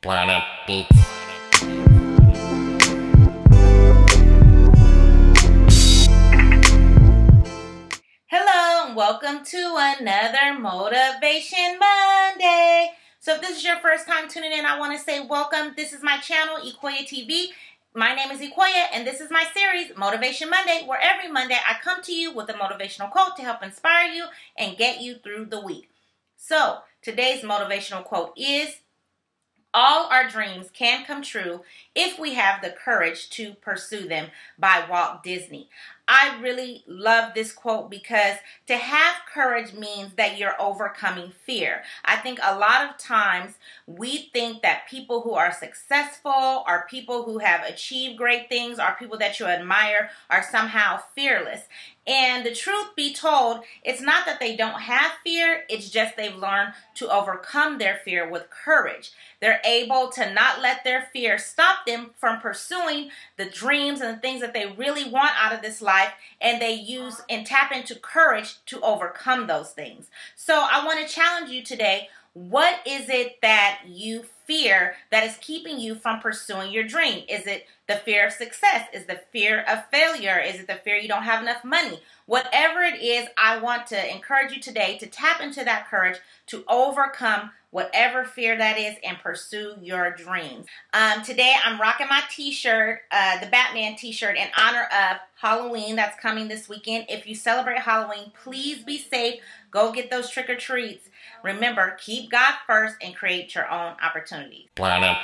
Planet Boop. Hello, and welcome to another Motivation Monday. So, if this is your first time tuning in, I want to say welcome. This is my channel, Ecouia TV. My name is Ecouia, and this is my series, Motivation Monday, where every Monday I come to you with a motivational quote to help inspire you and get you through the week. So, today's motivational quote is all our dreams can come true if we have the courage to pursue them by Walt Disney. I really love this quote because to have courage means that you're overcoming fear. I think a lot of times we think that people who are successful are people who have achieved great things, are people that you admire, are somehow fearless. And the truth be told, it's not that they don't have fear, it's just they've learned to overcome their fear with courage. They're able to not let their fear stop them from pursuing the dreams and the things that they really want out of this life, and they use and tap into courage to overcome those things. So I want to challenge you today. What is it that you fear that is keeping you from pursuing your dream? Is it the fear of success? Is the fear of failure? Is it the fear you don't have enough money? Whatever it is, I want to encourage you today to tap into that courage to overcome whatever fear that is and pursue your dreams. Um, today I'm rocking my t-shirt, uh, the Batman t-shirt in honor of Halloween that's coming this weekend. If you celebrate Halloween, please be safe. Go get those trick-or-treats. Remember, keep God first and create your own opportunities. Planet.